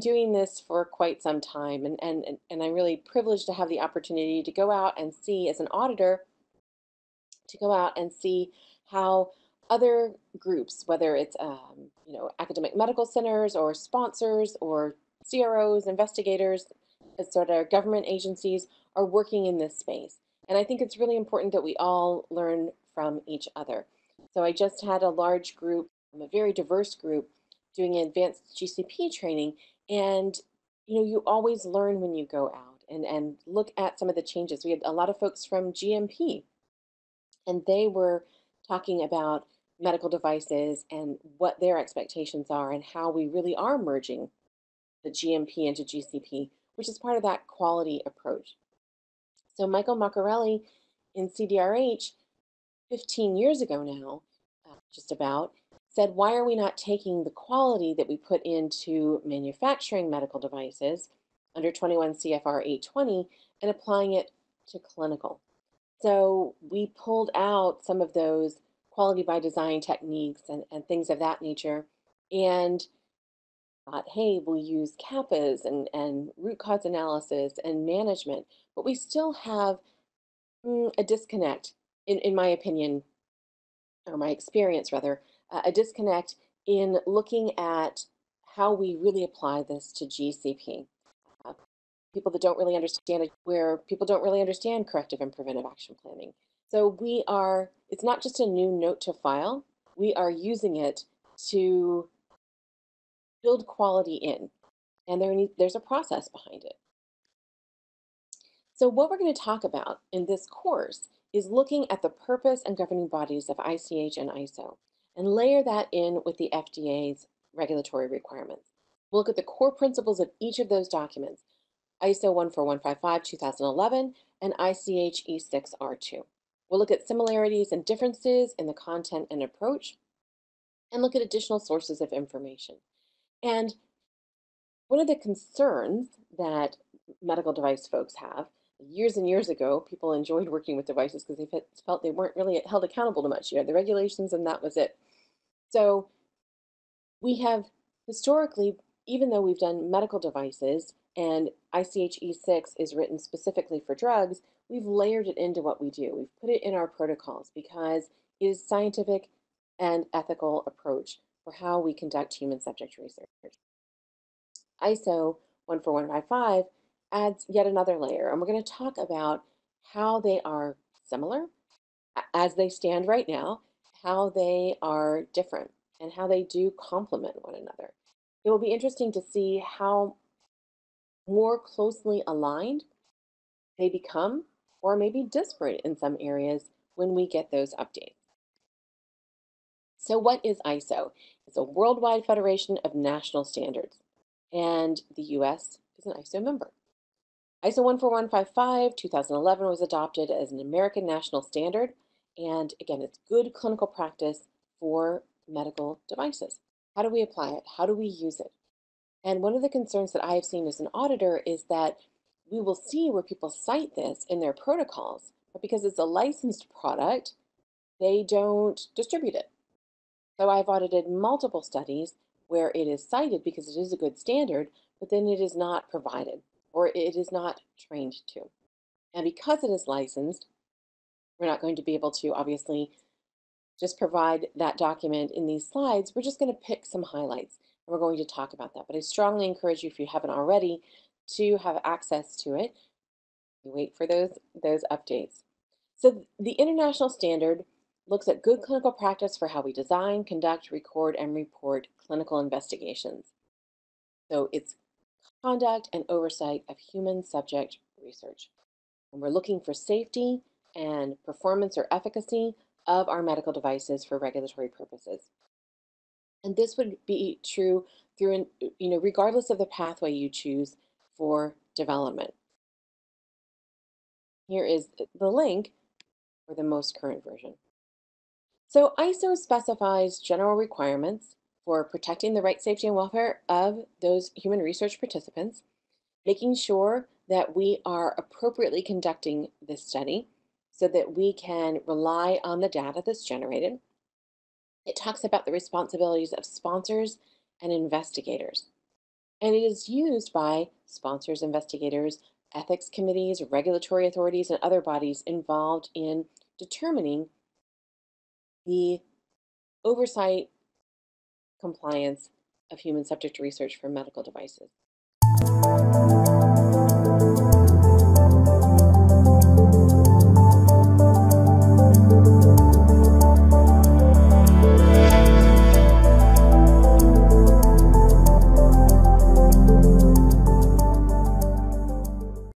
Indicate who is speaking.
Speaker 1: Doing this for quite some time, and, and, and I'm really privileged to have the opportunity to go out and see, as an auditor, to go out and see how other groups, whether it's um, you know academic medical centers or sponsors or CROs, investigators, as sort of government agencies, are working in this space. And I think it's really important that we all learn from each other. So I just had a large group, a very diverse group, doing advanced GCP training. And you know, you always learn when you go out and, and look at some of the changes. We had a lot of folks from GMP, and they were talking about medical devices and what their expectations are and how we really are merging the GMP into GCP, which is part of that quality approach. So Michael Marcarelli in CDRH 15 years ago now, uh, just about, said, why are we not taking the quality that we put into manufacturing medical devices under 21 CFR 820 and applying it to clinical? So we pulled out some of those quality by design techniques and, and things of that nature and thought, hey, we'll use CAPAs and, and root cause analysis and management, but we still have mm, a disconnect, in, in my opinion, or my experience rather, a disconnect in looking at how we really apply this to GCP. Uh, people that don't really understand it, where people don't really understand corrective and preventive action planning. So we are, it's not just a new note to file, we are using it to build quality in. And there need, there's a process behind it. So what we're going to talk about in this course is looking at the purpose and governing bodies of ICH and ISO and layer that in with the FDA's regulatory requirements. We'll look at the core principles of each of those documents, ISO 14155 2011 and ICH E6R2. We'll look at similarities and differences in the content and approach and look at additional sources of information. And one of the concerns that medical device folks have years and years ago, people enjoyed working with devices because they felt they weren't really held accountable to much. You had the regulations and that was it. So we have historically, even though we've done medical devices and ICH E6 is written specifically for drugs, we've layered it into what we do. We've put it in our protocols because it is scientific and ethical approach for how we conduct human subject research. ISO 14155 adds yet another layer, and we're going to talk about how they are similar as they stand right now, how they are different, and how they do complement one another. It will be interesting to see how more closely aligned they become or maybe disparate in some areas when we get those updates. So what is ISO? It's a worldwide federation of national standards, and the US is an ISO member. ISO 14155 2011 was adopted as an American national standard, and again, it's good clinical practice for medical devices. How do we apply it? How do we use it? And one of the concerns that I have seen as an auditor is that we will see where people cite this in their protocols, but because it's a licensed product, they don't distribute it. So I've audited multiple studies where it is cited because it is a good standard, but then it is not provided or it is not trained to. And because it is licensed, we're not going to be able to obviously just provide that document in these slides. We're just going to pick some highlights and we're going to talk about that. But I strongly encourage you, if you haven't already, to have access to it. We wait for those, those updates. So the international standard looks at good clinical practice for how we design, conduct, record, and report clinical investigations. So it's conduct and oversight of human subject research. And we're looking for safety and performance or efficacy of our medical devices for regulatory purposes. And this would be true through, you know, regardless of the pathway you choose for development. Here is the link for the most current version. So ISO specifies general requirements for protecting the right safety and welfare of those human research participants, making sure that we are appropriately conducting this study so that we can rely on the data that's generated. It talks about the responsibilities of sponsors and investigators. And it is used by sponsors, investigators, ethics committees, regulatory authorities, and other bodies involved in determining the oversight compliance of human subject research for medical devices.